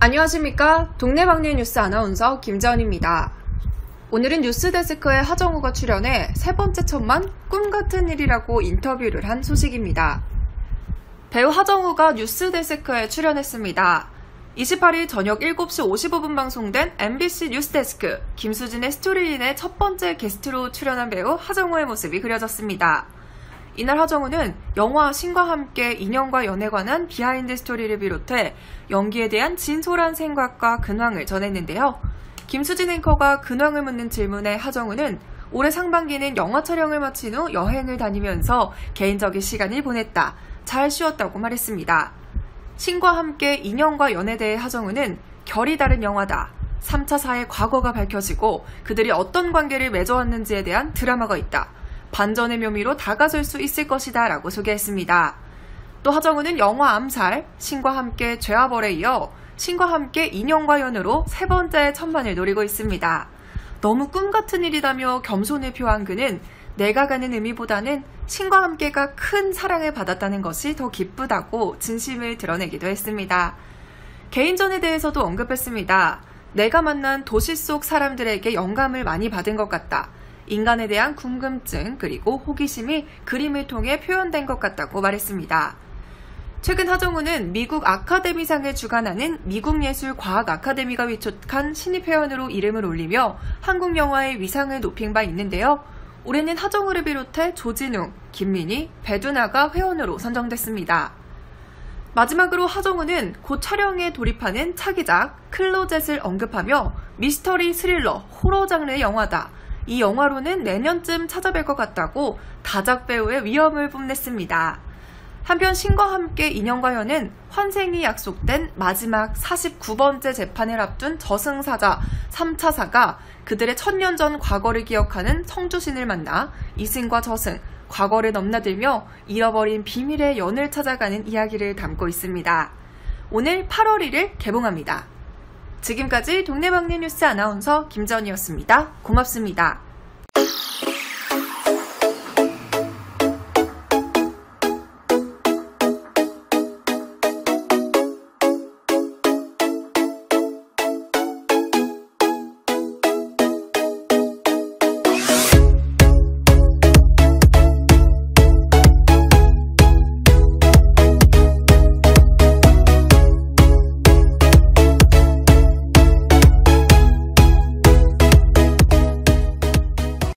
안녕하십니까. 동네방네 뉴스 아나운서 김지연입니다. 오늘은 뉴스데스크의 하정우가 출연해 세 번째 천만 꿈같은 일이라고 인터뷰를 한 소식입니다. 배우 하정우가 뉴스데스크에 출연했습니다. 28일 저녁 7시 55분 방송된 MBC 뉴스데스크 김수진의 스토리인의 첫 번째 게스트로 출연한 배우 하정우의 모습이 그려졌습니다. 이날 하정우는 영화 신과 함께 인과 연에 관한 비하인드 스토리를 비롯해 연기에 대한 진솔한 생각과 근황을 전했는데요. 김수진 앵커가 근황을 묻는 질문에 하정우는 올해 상반기는 영화 촬영을 마친 후 여행을 다니면서 개인적인 시간을 보냈다. 잘 쉬었다고 말했습니다. 신과 함께 인연과 연에 대해 하정우는 결이 다른 영화다. 3차 사의 과거가 밝혀지고 그들이 어떤 관계를 맺어왔는지에 대한 드라마가 있다. 반전의 묘미로 다가설 수 있을 것이다 라고 소개했습니다. 또 하정우는 영화 암살, 신과 함께 죄와 벌에 이어 신과 함께 인형과 연으로 세 번째 천만을 노리고 있습니다. 너무 꿈 같은 일이다며 겸손을 표한 그는 내가 가는 의미보다는 신과 함께가 큰 사랑을 받았다는 것이 더 기쁘다고 진심을 드러내기도 했습니다. 개인전에 대해서도 언급했습니다. 내가 만난 도시 속 사람들에게 영감을 많이 받은 것 같다. 인간에 대한 궁금증 그리고 호기심이 그림을 통해 표현된 것 같다고 말했습니다. 최근 하정우는 미국 아카데미상을 주관하는 미국예술과학 아카데미가 위촉한 신입회원으로 이름을 올리며 한국 영화의 위상을 높인 바 있는데요. 올해는 하정우를 비롯해 조진웅, 김민희, 배두나가 회원으로 선정됐습니다. 마지막으로 하정우는 곧 촬영에 돌입하는 차기작 클로젯을 언급하며 미스터리 스릴러 호러 장르의 영화다. 이 영화로는 내년쯤 찾아뵐 것 같다고 다작 배우의 위험을 뽐냈습니다. 한편 신과 함께 인형과연은 환생이 약속된 마지막 49번째 재판을 앞둔 저승사자 3차사가 그들의 천년 전 과거를 기억하는 성주신을 만나 이승과 저승, 과거를 넘나들며 잃어버린 비밀의 연을 찾아가는 이야기를 담고 있습니다. 오늘 8월 1일 개봉합니다. 지금까지 동네방네 뉴스 아나운서 김전이었습니다. 고맙습니다.